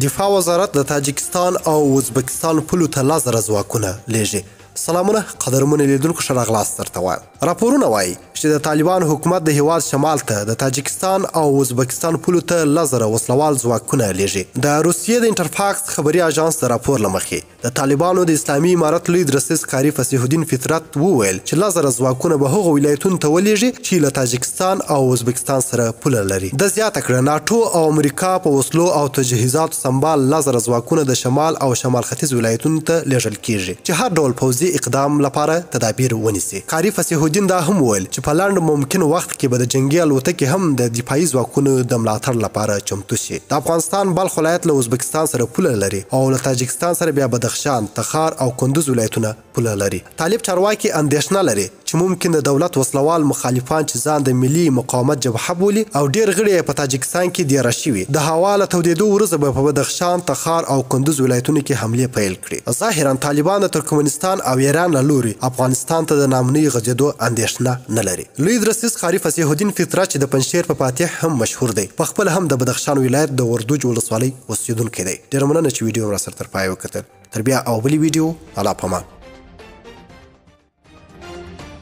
دفاع وزارت د تاجکستان او ازبکستان پولو ته لا زره ځواکونه لیږي سلامونه قدرمن لیدونکو ښه راغلاست درته وایم راپورونه وایي چې د طالبان حکومت د هیواد شمال ته د تاجکستان او ازبکستان پولو ته لزره وسلوال ځواکونه لیږي د روسیې د انټرفاکس خبري اژانس د راپور لمخې د طالبانو د اسلامي امارت لوی درستیز قاري فصیح الدین فطرت وویل چې لس زره ځواکونه به هغو ولایتونو ته ولېږي چې له تاجکستان او ازبکستان سره پوله لري. ده زیاته کړه، ناټو او امریکا په وسلو او تجهیزاتو سمبال لس زره ځواکونه د شمال او شمال ختیځ ولایتونو ته لېږل کېږي چې هر ډول پوځي اقدام لپاره تدابیر ونیسي. قاري فصیح الدین دا هم وویل چې په لنډ ممکن وخت کې به د جنګي الوتکې هم د دفاعي ځواکونو د ملاتړ لپاره چمتو شي. د افغانستان بلخ ولایت له ازبکستان سره پوله لري او له تاجکستان سره بیا بدخشان، تخار او کندوز ولایتونه پوله لري. طالب چارواکي اندېښنه لري چې ممکن د دولت وسله وال مخالفان چې ځان د ملي مقاومت جبهه بولي او ډېر غړي یې په تاجکستان کې دېره شوي، د هوا له تودېدو وروسته به په بدخشان، تخار او کندوز ولایتونو کې حملې پیل کړي. ظاهراً طالبان د ترکمنستان او ایران له لوري افغانستان ته د ناامنۍ غځېدو اندېښنه نه لري. لوی درستیز قاري فصیح الدین فطره چې د پنجشېر په فاتح هم مشهور دی، په خپله هم د بدخشان ولایت د وردوج ولسوالۍ اوسېدونکی دی. ډېره مننه چې ویډیو مې راسره تر پایه وکتل. تر بیا او بلې ویډیو، الله پامان.